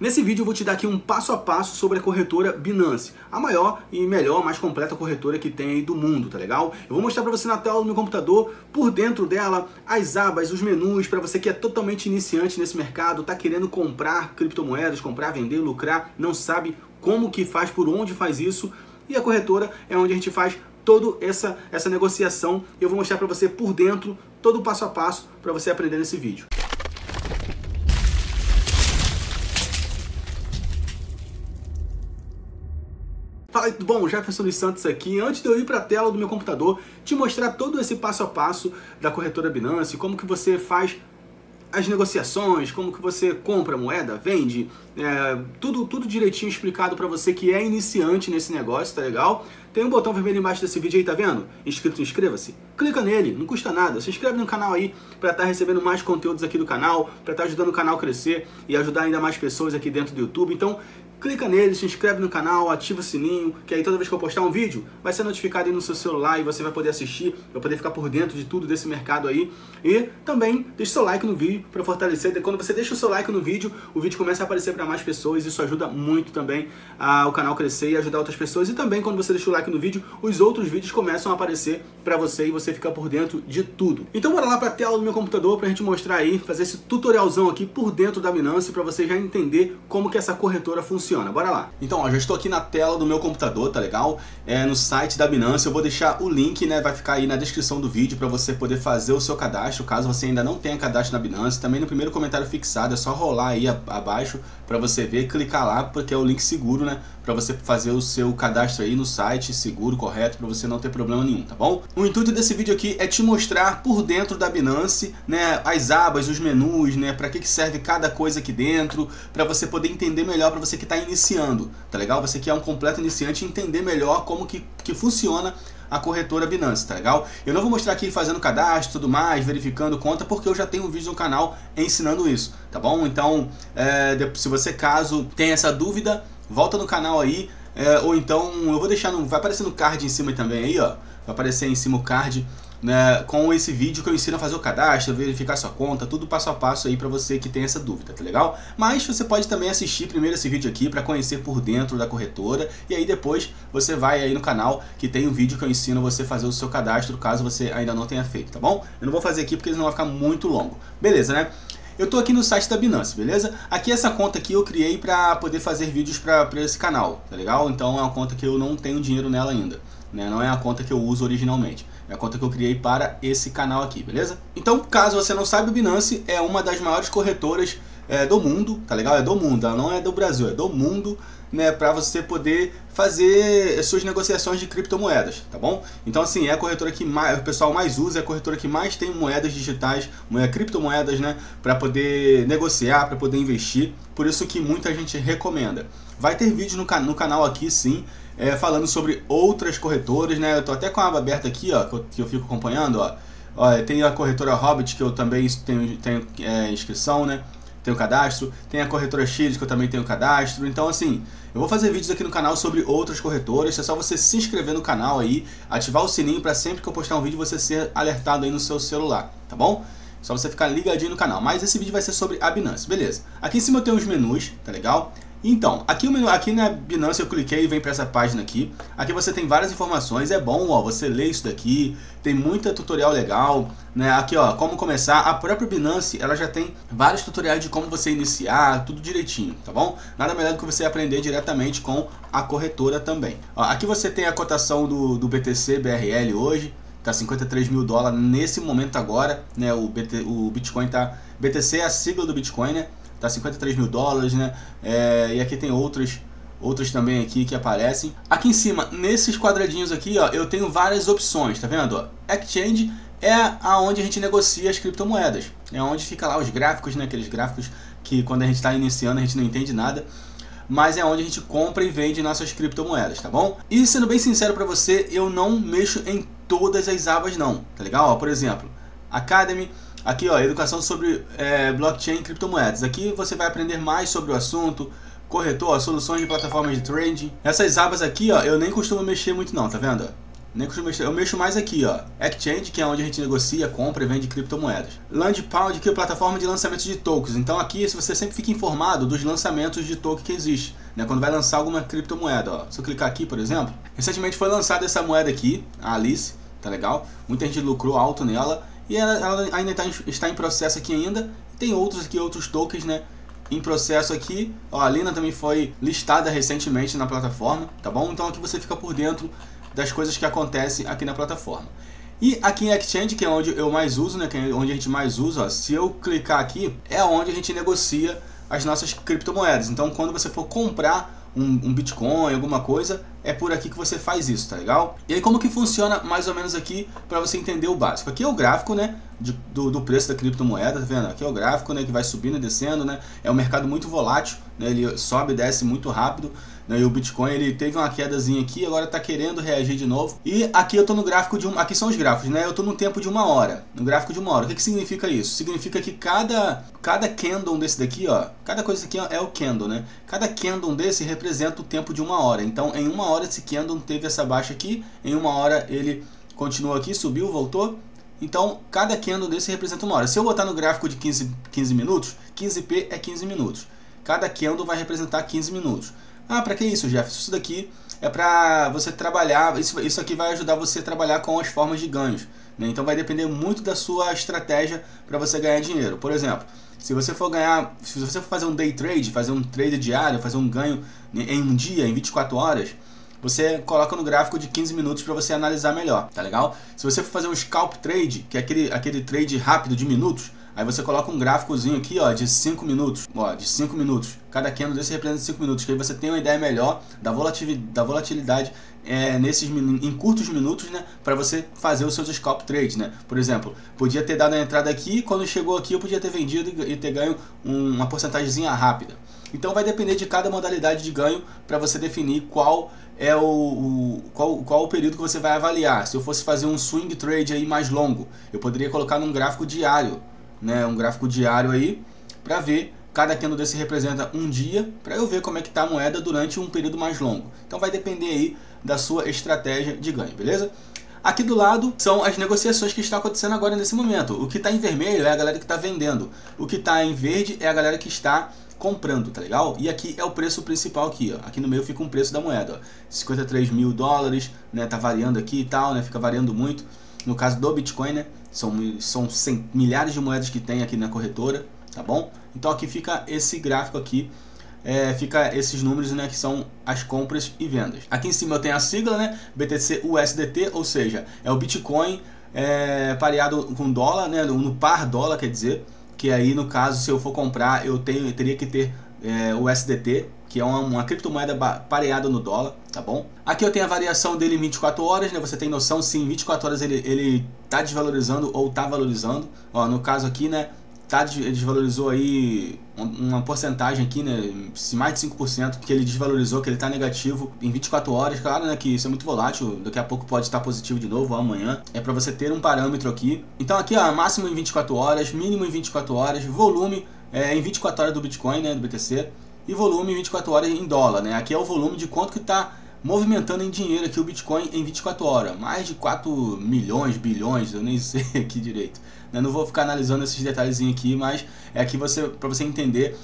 Nesse vídeo eu vou te dar aqui um passo a passo sobre a corretora Binance, a maior e melhor, mais completa corretora que tem aí do mundo, tá legal? Eu vou mostrar para você na tela do meu computador, por dentro dela, as abas, os menus, para você que é totalmente iniciante nesse mercado, tá querendo comprar criptomoedas, comprar, vender, lucrar, não sabe como que faz, por onde faz isso, e a corretora é onde a gente faz toda essa, essa negociação. Eu vou mostrar para você por dentro, todo o passo a passo, para você aprender nesse vídeo. Fala, bom, Jefferson dos Santos aqui. Antes de eu ir para a tela do meu computador, te mostrar todo esse passo a passo da corretora Binance, como que você faz as negociações, como que você compra moeda, vende, é, tudo, tudo direitinho explicado para você que é iniciante nesse negócio, tá legal? Tem um botão vermelho embaixo desse vídeo aí, tá vendo? Inscrito, inscreva-se. Clica nele, não custa nada. Se inscreve no canal aí para estar tá recebendo mais conteúdos aqui do canal, para estar tá ajudando o canal a crescer e ajudar ainda mais pessoas aqui dentro do YouTube. Então, clica nele, se inscreve no canal, ativa o sininho, que aí toda vez que eu postar um vídeo, vai ser notificado aí no seu celular e você vai poder assistir, vai poder ficar por dentro de tudo desse mercado aí. E também deixa seu like no vídeo para fortalecer. Quando você deixa o seu like no vídeo, o vídeo começa a aparecer para mais pessoas. Isso ajuda muito também ao canal crescer e ajudar outras pessoas. E também quando você deixa o like no vídeo, os outros vídeos começam a aparecer para você e você fica por dentro de tudo. Então bora lá para a tela do meu computador para a gente mostrar aí, fazer esse tutorialzão aqui por dentro da Binance para você já entender como que essa corretora funciona funciona. Bora lá. Então, ó, já estou aqui na tela do meu computador, tá legal? É no site da Binance. Eu vou deixar o link, né? Vai ficar aí na descrição do vídeo para você poder fazer o seu cadastro, caso você ainda não tenha cadastro na Binance. Também no primeiro comentário fixado, é só rolar aí abaixo para você ver, clicar lá, porque é o link seguro, né? Para você fazer o seu cadastro aí no site seguro, correto, para você não ter problema nenhum, tá bom? O intuito desse vídeo aqui é te mostrar por dentro da Binance, né, as abas, os menus, né, para que que serve cada coisa aqui dentro, para você poder entender melhor para você que está iniciando, tá legal? Você que é um completo iniciante entender melhor como que, que funciona a corretora Binance, tá legal? Eu não vou mostrar aqui fazendo cadastro tudo mais, verificando conta, porque eu já tenho um vídeo no canal ensinando isso, tá bom? Então, é, se você caso tenha essa dúvida, volta no canal aí, é, ou então eu vou deixar, no, vai aparecer no card em cima também aí, ó, vai aparecer em cima o card né, com esse vídeo que eu ensino a fazer o cadastro, verificar sua conta, tudo passo a passo aí para você que tem essa dúvida, tá legal? Mas você pode também assistir primeiro esse vídeo aqui para conhecer por dentro da corretora e aí depois você vai aí no canal que tem um vídeo que eu ensino você fazer o seu cadastro caso você ainda não tenha feito, tá bom? Eu não vou fazer aqui porque não vai ficar muito longo. Beleza, né? Eu tô aqui no site da Binance, beleza? Aqui essa conta aqui eu criei para poder fazer vídeos para esse canal, tá legal? Então é uma conta que eu não tenho dinheiro nela ainda, né? Não é a conta que eu uso originalmente. É a conta que eu criei para esse canal aqui, beleza? Então, caso você não saiba, o Binance é uma das maiores corretoras é, do mundo, tá legal? É do mundo, ela não é do Brasil, é do mundo, né? Para você poder fazer suas negociações de criptomoedas, tá bom? Então, assim, é a corretora que mais, o pessoal mais usa, é a corretora que mais tem moedas digitais, moedas, criptomoedas, né? Para poder negociar, para poder investir. Por isso que muita gente recomenda. Vai ter vídeo no, no canal aqui, sim, é, falando sobre outras corretoras, né? Eu tô até com a aba aberta aqui, ó, que eu, que eu fico acompanhando, ó. ó. Tem a corretora Hobbit, que eu também tenho, tenho é, inscrição, né? Tenho cadastro. Tem a corretora X, que eu também tenho cadastro. Então, assim, eu vou fazer vídeos aqui no canal sobre outras corretoras. É só você se inscrever no canal aí, ativar o sininho para sempre que eu postar um vídeo você ser alertado aí no seu celular, tá bom? Só você ficar ligadinho no canal. Mas esse vídeo vai ser sobre a Binance, beleza? Aqui em cima eu tenho os menus, tá legal? Então, aqui, aqui na Binance eu cliquei e vem para essa página aqui. Aqui você tem várias informações, é bom ó, você ler isso daqui, tem muita tutorial legal. Né? Aqui ó, como começar, a própria Binance ela já tem vários tutoriais de como você iniciar, tudo direitinho, tá bom? Nada melhor do que você aprender diretamente com a corretora também. Ó, aqui você tem a cotação do, do BTC BRL hoje, tá 53 mil dólares nesse momento agora, né? O, BT, o Bitcoin tá... BTC é a sigla do Bitcoin, né? Tá 53 mil dólares, né? É, e aqui tem outros outros também aqui que aparecem. Aqui em cima, nesses quadradinhos aqui, ó, eu tenho várias opções, tá vendo? Ó? Exchange é aonde a gente negocia as criptomoedas. É onde fica lá os gráficos, né? Aqueles gráficos que quando a gente está iniciando a gente não entende nada. Mas é onde a gente compra e vende nossas criptomoedas, tá bom? E sendo bem sincero para você, eu não mexo em todas as abas não, tá legal? Ó, por exemplo, Academy, Aqui, ó, educação sobre é, blockchain e criptomoedas. Aqui você vai aprender mais sobre o assunto, corretor, soluções de plataformas de trading. Essas abas aqui, ó, eu nem costumo mexer muito não, tá vendo? Nem costumo mexer. Eu mexo mais aqui, ó. Exchange, que é onde a gente negocia, compra e vende criptomoedas. Landpound, que é a plataforma de lançamento de tokens. Então aqui você sempre fica informado dos lançamentos de token que existe. Né? Quando vai lançar alguma criptomoeda. Ó. Se eu clicar aqui, por exemplo, recentemente foi lançada essa moeda aqui, a Alice, tá legal? Muita gente lucrou alto nela. E ela, ela ainda tá, está em processo aqui ainda. Tem outros aqui, outros tokens, né? em processo aqui. Ó, a Lina também foi listada recentemente na plataforma, tá bom? Então aqui você fica por dentro das coisas que acontecem aqui na plataforma. E aqui em Exchange, que é onde eu mais uso, né, que é onde a gente mais usa, ó, se eu clicar aqui, é onde a gente negocia as nossas criptomoedas. Então, quando você for comprar um, um, Bitcoin, alguma coisa, é por aqui que você faz isso, tá legal? E aí como que funciona mais ou menos aqui para você entender o básico? Aqui é o gráfico, né, de, do, do, preço da criptomoeda, tá vendo? Aqui é o gráfico, né, que vai subindo e descendo, né? É um mercado muito volátil, né? Ele sobe e desce muito rápido. Né? E o Bitcoin ele teve uma quedazinha aqui, agora está querendo reagir de novo. E aqui eu estou no gráfico de um, aqui são os gráficos, né? Eu estou no tempo de uma hora, no gráfico de uma hora. O que, que significa isso? Significa que cada cada candle desse daqui, ó, cada coisa aqui é o candle, né? Cada candle desse representa o tempo de uma hora. Então, em uma hora esse candle teve essa baixa aqui, em uma hora ele continuou aqui, subiu, voltou. Então, cada candle desse representa uma hora. Se eu botar no gráfico de 15, 15 minutos, 15p é 15 minutos. Cada candle vai representar 15 minutos. Ah, para que isso, Jeff? Isso daqui é para você trabalhar, isso, isso aqui vai ajudar você a trabalhar com as formas de ganhos. Né? Então vai depender muito da sua estratégia para você ganhar dinheiro. Por exemplo, se você for ganhar, se você for fazer um day trade, fazer um trade diário, fazer um ganho em um dia, em 24 horas, você coloca no gráfico de 15 minutos para você analisar melhor, tá legal? Se você for fazer um scalp trade, que é aquele, aquele trade rápido de minutos, Aí você coloca um gráficozinho aqui, ó, de 5 minutos, ó, de 5 minutos. Cada candle desse representa 5 minutos, que aí você tem uma ideia melhor da volatilidade, da volatilidade é, nesses em curtos minutos, né, para você fazer os seus scalp trades, né? Por exemplo, podia ter dado a entrada aqui, quando chegou aqui eu podia ter vendido e ter ganho um, uma porcentagemzinha rápida. Então vai depender de cada modalidade de ganho para você definir qual é o, o, qual, qual o período que você vai avaliar. Se eu fosse fazer um swing trade aí mais longo, eu poderia colocar num gráfico diário né, um gráfico diário aí para ver cada candle desse representa um dia para eu ver como é que está a moeda durante um período mais longo. Então vai depender aí da sua estratégia de ganho, beleza? Aqui do lado são as negociações que estão acontecendo agora nesse momento. O que está em vermelho é a galera que está vendendo. O que está em verde é a galera que está comprando, tá legal? E aqui é o preço principal aqui, ó. Aqui no meio fica um preço da moeda, ó. 53 mil dólares, né? Tá variando aqui e tal, né? Fica variando muito. No caso do Bitcoin, né? São, são cem, milhares de moedas que tem aqui na corretora, tá bom? Então aqui fica esse gráfico aqui, é, fica esses números, né? Que são as compras e vendas. Aqui em cima eu tenho a sigla, né? BTC USDT, ou seja, é o Bitcoin é, pareado com dólar, né? No par dólar, quer dizer, que aí no caso se eu for comprar eu tenho eu teria que ter é, o que é uma, uma criptomoeda pareada no dólar, tá bom? Aqui eu tenho a variação dele em 24 horas, né? Você tem noção se em 24 horas ele, ele tá desvalorizando ou tá valorizando. Ó, no caso aqui, né? Tá, desvalorizou aí uma porcentagem aqui, né? Mais de 5% que ele desvalorizou, que ele tá negativo em 24 horas. Claro, né? Que isso é muito volátil. Daqui a pouco pode estar positivo de novo ou amanhã. É para você ter um parâmetro aqui. Então aqui, ó, máximo em 24 horas, mínimo em 24 horas, volume é, em 24 horas do Bitcoin, né? Do BTC e volume em 24 horas em dólar, né? Aqui é o volume de quanto que está movimentando em dinheiro aqui o Bitcoin em 24 horas. Mais de 4 milhões, bilhões, eu nem sei aqui direito. Eu não vou ficar analisando esses detalhezinhos aqui, mas é aqui você para você entender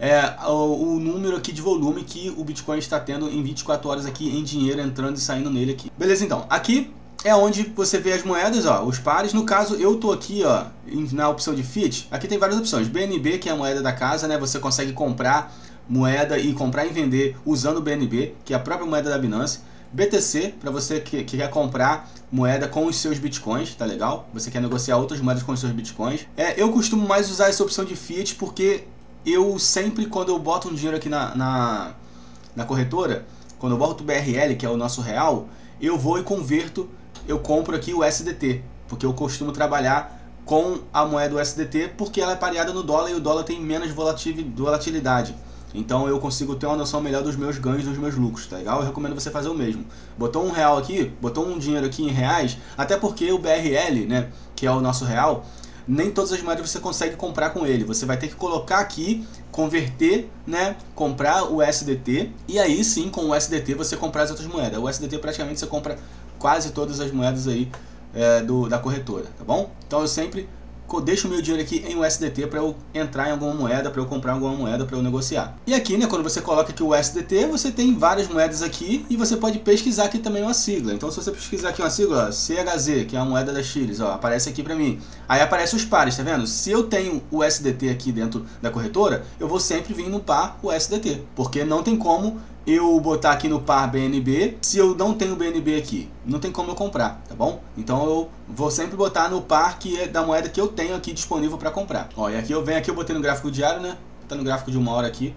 é, o, o, número aqui de volume que o Bitcoin está tendo em 24 horas aqui em dinheiro entrando e saindo nele aqui. Beleza, então. Aqui é onde você vê as moedas, ó, os pares. No caso, eu tô aqui, ó, na opção de Fiat. Aqui tem várias opções. BNB, que é a moeda da casa, né? Você consegue comprar moeda e comprar e vender usando o BNB, que é a própria moeda da Binance. BTC, para você que, que, quer comprar moeda com os seus bitcoins, tá legal? Você quer negociar outras moedas com os seus bitcoins. É, eu costumo mais usar essa opção de Fiat porque eu sempre, quando eu boto um dinheiro aqui na, na, na corretora, quando eu boto o BRL, que é o nosso real, eu vou e converto, eu compro aqui o SDT, porque eu costumo trabalhar com a moeda USDT porque ela é pareada no dólar e o dólar tem menos volatilidade. Então eu consigo ter uma noção melhor dos meus ganhos, dos meus lucros, tá legal? Eu recomendo você fazer o mesmo. Botou um real aqui, botou um dinheiro aqui em reais, até porque o BRL, né, que é o nosso real, nem todas as moedas você consegue comprar com ele. Você vai ter que colocar aqui, converter, né, comprar o SDT e aí sim com o SDT você comprar as outras moedas. O SDT praticamente você compra quase todas as moedas aí é, do, da corretora, tá bom? Então eu sempre deixo meu dinheiro aqui em USDT para eu entrar em alguma moeda, para eu comprar alguma moeda, para eu negociar. E aqui, né, quando você coloca aqui o USDT, você tem várias moedas aqui e você pode pesquisar aqui também uma sigla. Então se você pesquisar aqui uma sigla, CHZ, que é a moeda da Chile, ó, aparece aqui para mim. Aí aparece os pares, tá vendo? Se eu tenho o USDT aqui dentro da corretora, eu vou sempre vir no par USDT, porque não tem como eu botar aqui no par BNB se eu não tenho BNB aqui. Não tem como eu comprar, tá bom? Então eu vou sempre botar no par que é da moeda que eu tenho aqui disponível para comprar. Ó, e aqui eu venho aqui, eu botei no gráfico diário, né? Tá no gráfico de uma hora aqui.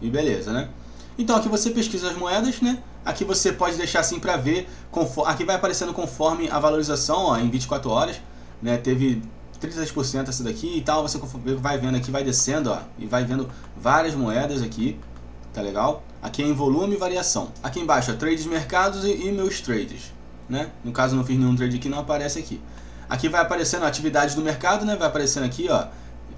E beleza, né? Então aqui você pesquisa as moedas, né? Aqui você pode deixar assim para ver, conforme, aqui vai aparecendo conforme a valorização, ó, em 24 horas, né? Teve 33% essa daqui e tal, você vai vendo aqui, vai descendo, ó, e vai vendo várias moedas aqui, tá legal? Aqui é em volume e variação. Aqui embaixo é trades mercados e, e meus trades, né? No caso não fiz nenhum trade aqui, não aparece aqui. Aqui vai aparecendo a atividade do mercado, né? Vai aparecendo aqui, ó.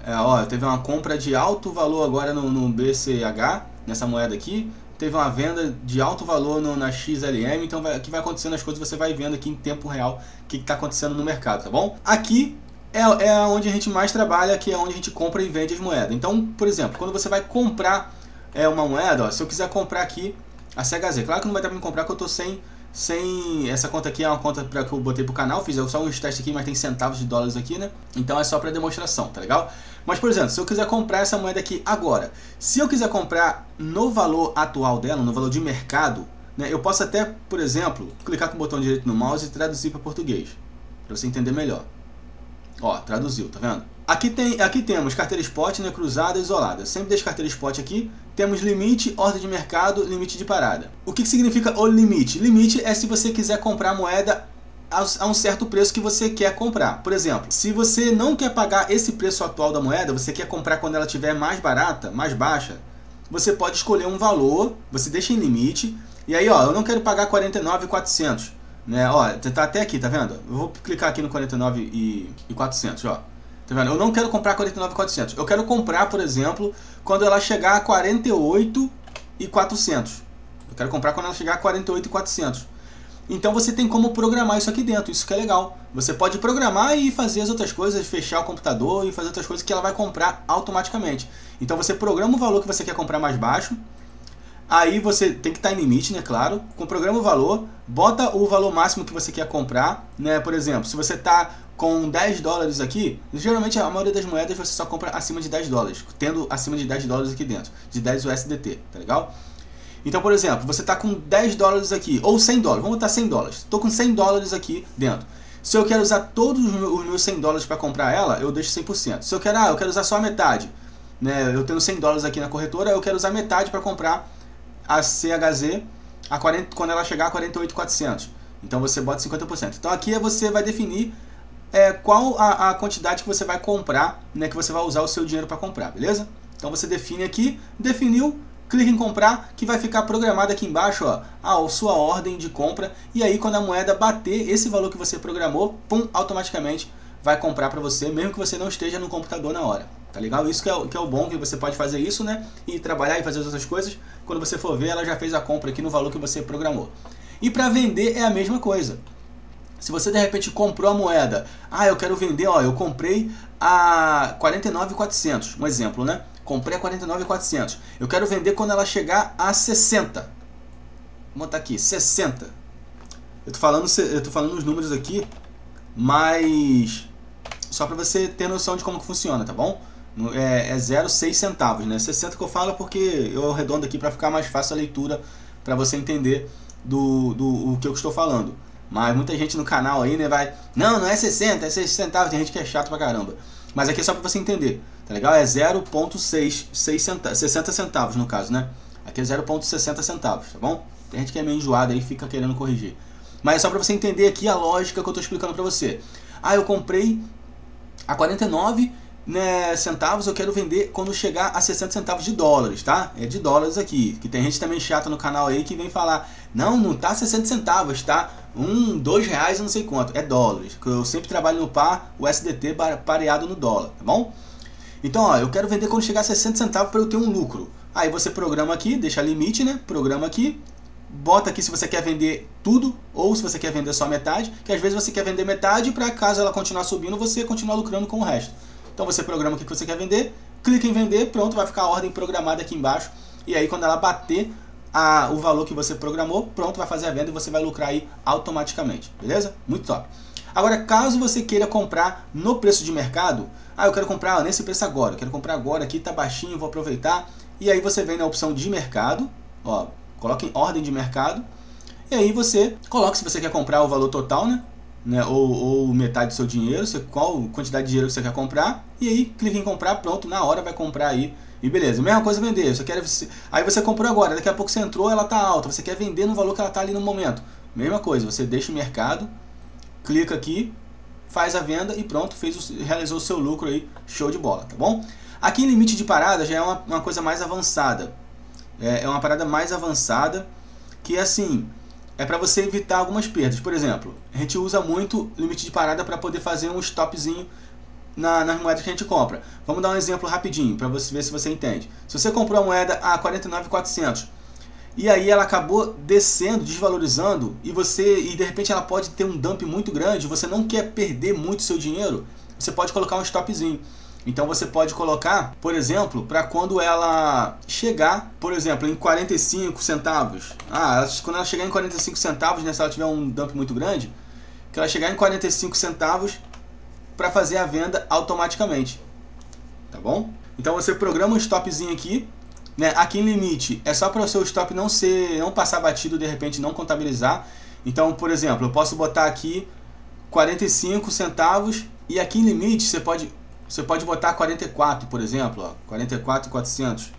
É, ó, teve uma compra de alto valor agora no, no BCH, nessa moeda aqui. Teve uma venda de alto valor no, na XLM, então vai, aqui vai acontecendo as coisas, você vai vendo aqui em tempo real o que está acontecendo no mercado, tá bom? Aqui é, é onde a gente mais trabalha, que é onde a gente compra e vende as moedas. Então, por exemplo, quando você vai comprar é uma moeda, ó, se eu quiser comprar aqui a CHZ, claro que não vai dar pra me comprar porque eu tô sem, sem essa conta aqui é uma conta pra, que eu botei pro canal, fiz só uns testes aqui, mas tem centavos de dólares aqui, né? Então é só para demonstração, tá legal? Mas, por exemplo, se eu quiser comprar essa moeda aqui agora, se eu quiser comprar no valor atual dela, no valor de mercado, né, eu posso até, por exemplo, clicar com o botão direito no mouse e traduzir para português, para você entender melhor. Ó, traduziu, tá vendo? Aqui, tem, aqui temos carteira spot, né, cruzada, isolada. Sempre deixa carteira spot aqui. Temos limite, ordem de mercado, limite de parada. O que, que significa o limite? Limite é se você quiser comprar moeda a um certo preço que você quer comprar. Por exemplo, se você não quer pagar esse preço atual da moeda, você quer comprar quando ela estiver mais barata, mais baixa, você pode escolher um valor, você deixa em limite, e aí ó, eu não quero pagar 49,400, né? Ó, tá até aqui, tá vendo? Eu vou clicar aqui no 49,400, ó. Tá vendo? Eu não quero comprar 49,400. Eu quero comprar, por exemplo, quando ela chegar a 48,400. Eu quero comprar quando ela chegar a 48,400. Então você tem como programar isso aqui dentro, isso que é legal. Você pode programar e fazer as outras coisas, fechar o computador e fazer outras coisas que ela vai comprar automaticamente. Então você programa o valor que você quer comprar mais baixo. Aí você tem que estar em limite, né, claro. Com programa o valor, bota o valor máximo que você quer comprar, né? Por exemplo, se você está com 10 dólares aqui, geralmente a maioria das moedas você só compra acima de 10 dólares, tendo acima de 10 dólares aqui dentro, de 10 USDT, tá legal? Então, por exemplo, você está com 10 dólares aqui, ou 100 dólares, vamos botar 100 dólares. Estou com 100 dólares aqui dentro. Se eu quero usar todos os meus 100 dólares para comprar ela, eu deixo 100%. Se eu quero, ah, eu quero usar só a metade, né? eu tenho 100 dólares aqui na corretora, eu quero usar metade para comprar a CHZ a 40, quando ela chegar a 48,400. Então você bota 50%. Então aqui você vai definir é, qual a, a, quantidade que você vai comprar, né, que você vai usar o seu dinheiro para comprar, beleza? Então você define aqui, definiu, clique em comprar, que vai ficar programado aqui embaixo ó, a sua ordem de compra, e aí quando a moeda bater esse valor que você programou, pum, automaticamente vai comprar para você, mesmo que você não esteja no computador na hora. Tá legal? Isso que é, que é o bom, que você pode fazer isso, né? E trabalhar e fazer as outras coisas. Quando você for ver, ela já fez a compra aqui no valor que você programou. E para vender é a mesma coisa. Se você de repente comprou a moeda, ah, eu quero vender, ó, eu comprei a 49,400, um exemplo, né? Comprei a 49,400. Eu quero vender quando ela chegar a 60. Vou botar aqui, 60. Eu tô falando, eu tô falando os números aqui, mas só para você ter noção de como que funciona, tá bom? É, é 0,6 centavos, né? 60 que eu falo porque eu arredondo aqui para ficar mais fácil a leitura para você entender do, do o que eu estou falando. Mas muita gente no canal aí, né, vai... Não, não é 60, é 6 centavos. Tem gente que é chato pra caramba. Mas aqui é só pra você entender, tá legal? É 0.6 centavos, 60 centavos no caso, né? Aqui é 0.60 centavos, tá bom? Tem gente que é meio enjoada aí e fica querendo corrigir. Mas é só pra você entender aqui a lógica que eu tô explicando pra você. Ah, eu comprei a 49 né, centavos, eu quero vender quando chegar a 60 centavos de dólares, tá? É de dólares aqui. Que tem gente também chata no canal aí que vem falar, não, não tá 60 centavos, tá? Um, dois reais, não sei quanto. É dólares. Eu sempre trabalho no par, o SDT pareado no dólar, tá bom? Então, ó, eu quero vender quando chegar a 60 centavos para eu ter um lucro. Aí você programa aqui, deixa limite, né? Programa aqui, bota aqui se você quer vender tudo ou se você quer vender só metade, que às vezes você quer vender metade para caso ela continuar subindo, você continuar lucrando com o resto. Então você programa o que você quer vender, clica em vender, pronto, vai ficar a ordem programada aqui embaixo. E aí quando ela bater a, o valor que você programou, pronto, vai fazer a venda e você vai lucrar aí automaticamente, beleza? Muito top. Agora, caso você queira comprar no preço de mercado, ah, eu quero comprar nesse preço agora, eu quero comprar agora, aqui tá baixinho, vou aproveitar. E aí você vem na opção de mercado, ó, coloca em ordem de mercado, e aí você coloca se você quer comprar o valor total, né? Né ou, ou metade do seu dinheiro, você, qual quantidade de dinheiro que você quer comprar, e aí clica em comprar, pronto, na hora vai comprar aí e beleza, mesma coisa vender. Você quer, aí você comprou agora, daqui a pouco você entrou, ela está alta. Você quer vender no valor que ela está ali no momento. Mesma coisa, você deixa o mercado, clica aqui, faz a venda e pronto, fez o, realizou o seu lucro aí, show de bola, tá bom? Aqui em limite de parada já é uma, uma coisa mais avançada. É, é uma parada mais avançada que assim, é para você evitar algumas perdas. Por exemplo, a gente usa muito limite de parada para poder fazer um stopzinho na, nas moedas que a gente compra. Vamos dar um exemplo rapidinho para você ver se você entende. Se você comprou a moeda a 49,400 e aí ela acabou descendo, desvalorizando e você e de repente ela pode ter um dump muito grande, você não quer perder muito seu dinheiro, você pode colocar um stopzinho. Então você pode colocar, por exemplo, para quando ela chegar, por exemplo, em 45 centavos. Ah, quando ela chegar em 45 centavos, né, se ela tiver um dump muito grande, que ela chegar em 45 centavos, para fazer a venda automaticamente. Tá bom? Então você programa um stopzinho aqui, né? Aqui em limite é só para o seu stop não ser, não passar batido de repente não contabilizar. Então, por exemplo, eu posso botar aqui 45 centavos e aqui em limite você pode você pode botar 44, por exemplo, ó, 44 e 400.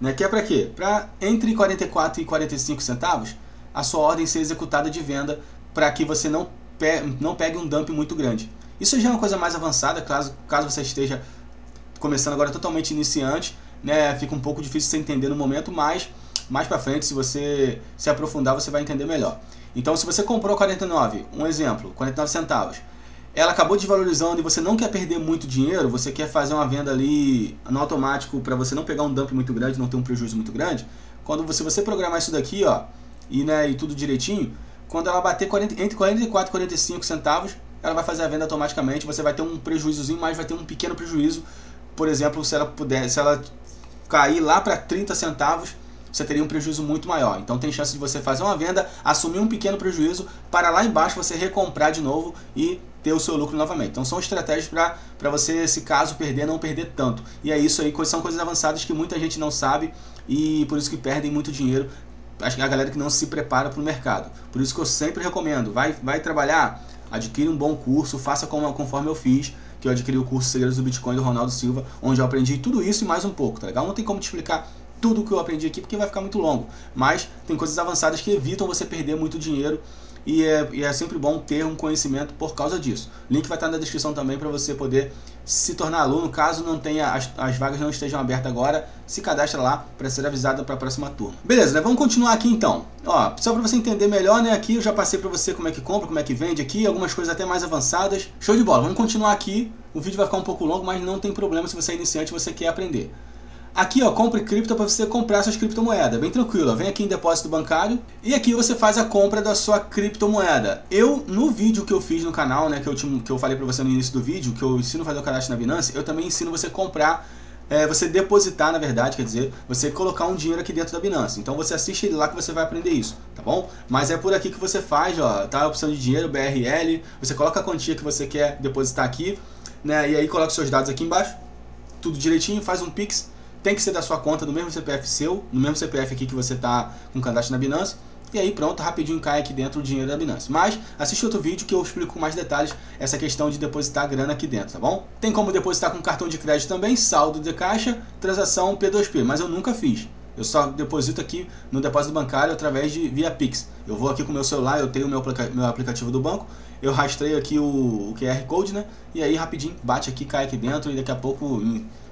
Né? Que é para quê? Para entre 44 e 45 centavos a sua ordem ser executada de venda para que você não, pe não pegue um dump muito grande. Isso já é uma coisa mais avançada, caso, caso você esteja começando agora totalmente iniciante, né, fica um pouco difícil você entender no momento, mas mais para frente, se você se aprofundar, você vai entender melhor. Então, se você comprou 49, um exemplo, 49 centavos, ela acabou desvalorizando e você não quer perder muito dinheiro, você quer fazer uma venda ali no automático para você não pegar um dump muito grande, não ter um prejuízo muito grande, quando você, você programar isso daqui, ó, e, né, e tudo direitinho, quando ela bater 40, entre 44 e 45 centavos, ela vai fazer a venda automaticamente. Você vai ter um prejuízozinho, mas vai ter um pequeno prejuízo. Por exemplo, se ela puder, se ela cair lá para 30 centavos, você teria um prejuízo muito maior. Então tem chance de você fazer uma venda, assumir um pequeno prejuízo, para lá embaixo você recomprar de novo e ter o seu lucro novamente. Então são estratégias para você, se caso perder, não perder tanto. E é isso aí, são coisas avançadas que muita gente não sabe e por isso que perdem muito dinheiro. Acho que a galera que não se prepara para o mercado. Por isso que eu sempre recomendo, vai, vai trabalhar adquire um bom curso, faça como, conforme eu fiz, que eu adquiri o curso Segredos do Bitcoin do Ronaldo Silva, onde eu aprendi tudo isso e mais um pouco, tá legal? Não tem como te explicar tudo o que eu aprendi aqui porque vai ficar muito longo, mas tem coisas avançadas que evitam você perder muito dinheiro e é, e é sempre bom ter um conhecimento por causa disso. Link vai estar na descrição também para você poder se tornar aluno, caso não tenha as, as vagas não estejam abertas agora, se cadastra lá para ser avisado para a próxima turma. Beleza, né? Vamos continuar aqui então. Ó, só para você entender melhor, né? Aqui eu já passei para você como é que compra, como é que vende aqui, algumas coisas até mais avançadas. Show de bola. Vamos continuar aqui. O vídeo vai ficar um pouco longo, mas não tem problema se você é iniciante e você quer aprender. Aqui, ó, compre cripto para você comprar suas criptomoedas. Bem tranquilo, ó. vem aqui em depósito bancário e aqui você faz a compra da sua criptomoeda. Eu, no vídeo que eu fiz no canal, né, que eu, te, que eu falei para você no início do vídeo, que eu ensino a fazer o cadastro na Binance, eu também ensino você comprar é, você depositar, na verdade, quer dizer, você colocar um dinheiro aqui dentro da Binance. Então você assiste lá que você vai aprender isso, tá bom? Mas é por aqui que você faz, ó, tá a opção de dinheiro, BRL, você coloca a quantia que você quer depositar aqui, né, e aí coloca seus dados aqui embaixo, tudo direitinho, faz um Pix, tem que ser da sua conta, do mesmo CPF seu, no mesmo CPF aqui que você está com cadastro na Binance. E aí pronto, rapidinho cai aqui dentro o dinheiro da Binance. Mas assiste outro vídeo que eu explico com mais detalhes essa questão de depositar grana aqui dentro, tá bom? Tem como depositar com cartão de crédito também, saldo de caixa, transação P2P, mas eu nunca fiz. Eu só deposito aqui no depósito bancário através de via Pix. Eu vou aqui com o meu celular, eu tenho o meu, meu aplicativo do banco, eu rastreio aqui o, o QR Code, né? E aí rapidinho bate aqui, cai aqui dentro e daqui a pouco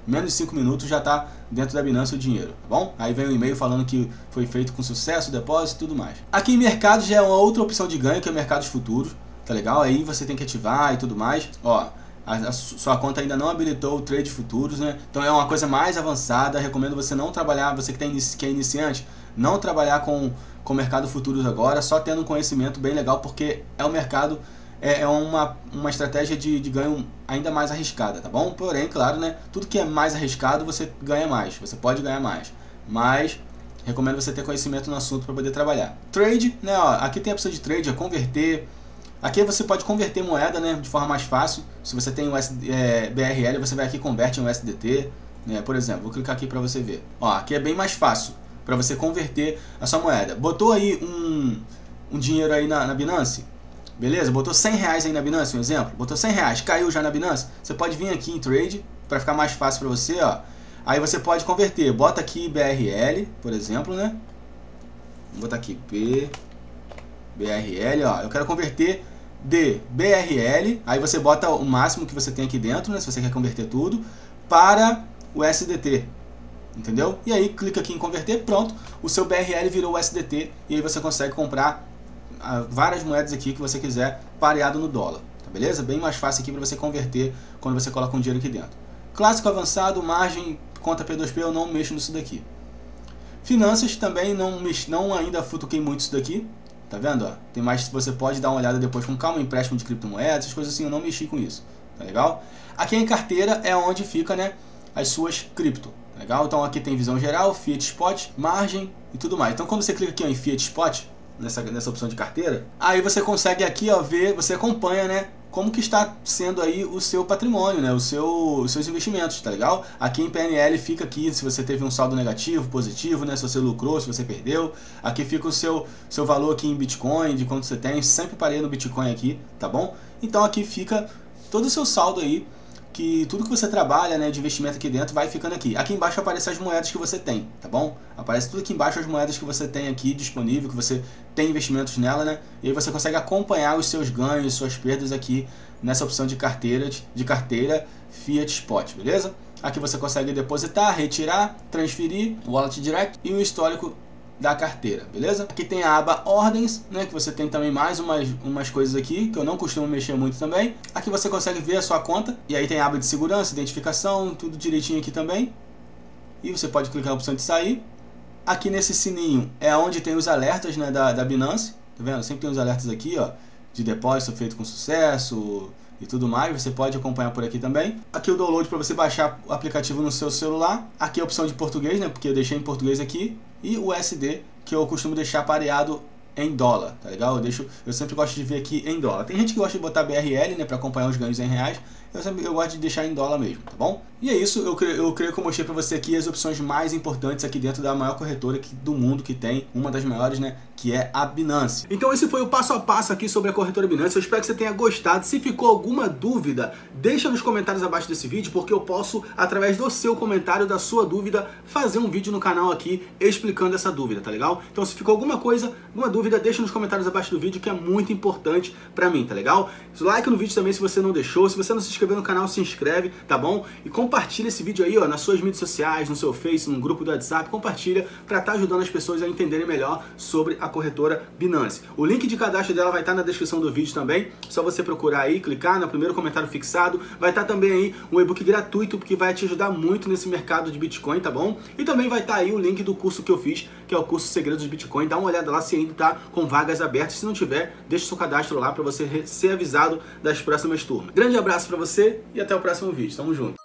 menos de 5 minutos já está dentro da Binance o dinheiro, tá bom? Aí vem um e-mail falando que foi feito com sucesso, depósito e tudo mais. Aqui em mercado já é uma outra opção de ganho, que é mercados futuros, tá legal? Aí você tem que ativar e tudo mais. Ó, a, a, sua conta ainda não habilitou o trade futuros, né? Então é uma coisa mais avançada. Recomendo você não trabalhar, você que, tem, que é iniciante, não trabalhar com com mercado futuros agora, só tendo um conhecimento bem legal, porque é um mercado, é, é uma, uma estratégia de, de ganho ainda mais arriscada, tá bom? Porém, claro, né? Tudo que é mais arriscado você ganha mais, você pode ganhar mais, mas recomendo você ter conhecimento no assunto para poder trabalhar. Trade, né? Ó, aqui tem a opção de trade, é converter. Aqui você pode converter moeda, né? De forma mais fácil. Se você tem o SD, é, BRL, você vai aqui e converte em USDT, né? Por exemplo, vou clicar aqui para você ver. Ó, aqui é bem mais fácil para você converter a sua moeda. Botou aí um, um dinheiro aí na, na Binance, beleza? Botou 100 reais aí na Binance, um exemplo. Botou 100 reais, caiu já na Binance. Você pode vir aqui em Trade para ficar mais fácil para você, ó. Aí você pode converter. Bota aqui BRL, por exemplo, né? Vou botar aqui P BRL, ó. Eu quero converter de BRL. Aí você bota o máximo que você tem aqui dentro, né? Se você quer converter tudo para o SDT. Entendeu? E aí clica aqui em converter, pronto, o seu BRL virou USDT e aí você consegue comprar várias moedas aqui que você quiser pareado no dólar, tá beleza? Bem mais fácil aqui para você converter quando você coloca um dinheiro aqui dentro. Clássico avançado, margem, conta P2P, eu não mexo nisso daqui. Finanças também não, não ainda futuquei muito isso daqui, tá vendo? Ó, tem mais, você pode dar uma olhada depois com calma, empréstimo de criptomoedas, essas coisas assim, eu não mexi com isso, tá legal? Aqui em carteira é onde fica, né, as suas cripto. Legal? Então aqui tem visão geral, Fiat Spot, margem e tudo mais. Então quando você clica aqui ó, em Fiat Spot, nessa, nessa opção de carteira, aí você consegue aqui ó, ver, você acompanha, né? Como que está sendo aí o seu patrimônio, né? O seu, os seus investimentos, tá legal? Aqui em PNL fica aqui se você teve um saldo negativo, positivo, né? Se você lucrou, se você perdeu. Aqui fica o seu, seu valor aqui em Bitcoin, de quanto você tem. Sempre parei no Bitcoin aqui, tá bom? Então aqui fica todo o seu saldo aí que tudo que você trabalha né, de investimento aqui dentro vai ficando aqui. Aqui embaixo aparecem as moedas que você tem, tá bom? Aparece tudo aqui embaixo as moedas que você tem aqui disponível, que você tem investimentos nela, né? E aí você consegue acompanhar os seus ganhos, suas perdas aqui nessa opção de carteira, de carteira Fiat Spot, beleza? Aqui você consegue depositar, retirar, transferir, Wallet Direct e o histórico da carteira, beleza? Aqui tem a aba ordens, né, que você tem também mais umas, umas coisas aqui, que eu não costumo mexer muito também. Aqui você consegue ver a sua conta, e aí tem a aba de segurança, identificação, tudo direitinho aqui também. E você pode clicar na opção de sair. Aqui nesse sininho é onde tem os alertas né, da, da Binance, tá vendo? Sempre tem os alertas aqui, ó, de depósito feito com sucesso, e tudo mais, você pode acompanhar por aqui também. Aqui o download para você baixar o aplicativo no seu celular. Aqui a opção de português, né, porque eu deixei em português aqui. E o SD, que eu costumo deixar pareado em dólar, tá legal? Eu, deixo, eu sempre gosto de ver aqui em dólar. Tem gente que gosta de botar BRL, né, para acompanhar os ganhos em reais. Eu, sempre, eu gosto de deixar em dólar mesmo, tá bom? E é isso, eu, creio, eu creio que eu mostrei para você aqui as opções mais importantes aqui dentro da maior corretora aqui do mundo que tem, uma das maiores, né, que é a Binance. Então esse foi o passo a passo aqui sobre a corretora Binance. Eu espero que você tenha gostado. Se ficou alguma dúvida, deixa nos comentários abaixo desse vídeo, porque eu posso, através do seu comentário, da sua dúvida, fazer um vídeo no canal aqui explicando essa dúvida, tá legal? Então se ficou alguma coisa, alguma dúvida, deixa nos comentários abaixo do vídeo, que é muito importante pra mim, tá legal? Like no vídeo também se você não deixou. Se você não se inscreveu no canal, se inscreve, tá bom? E compartilha esse vídeo aí, ó, nas suas mídias sociais, no seu Face, no grupo do WhatsApp, compartilha para estar tá ajudando as pessoas a entenderem melhor sobre a corretora Binance. O link de cadastro dela vai estar tá na descrição do vídeo também, só você procurar aí, clicar no primeiro comentário fixado, vai estar tá também aí um e-book gratuito que vai te ajudar muito nesse mercado de Bitcoin, tá bom? E também vai estar tá aí o link do curso que eu fiz, que é o curso Segredos de Bitcoin. Dá uma olhada lá se ainda com vagas abertas. Se não tiver, deixa seu cadastro lá para você ser avisado das próximas turmas. Grande abraço para você e até o próximo vídeo. Tamo junto.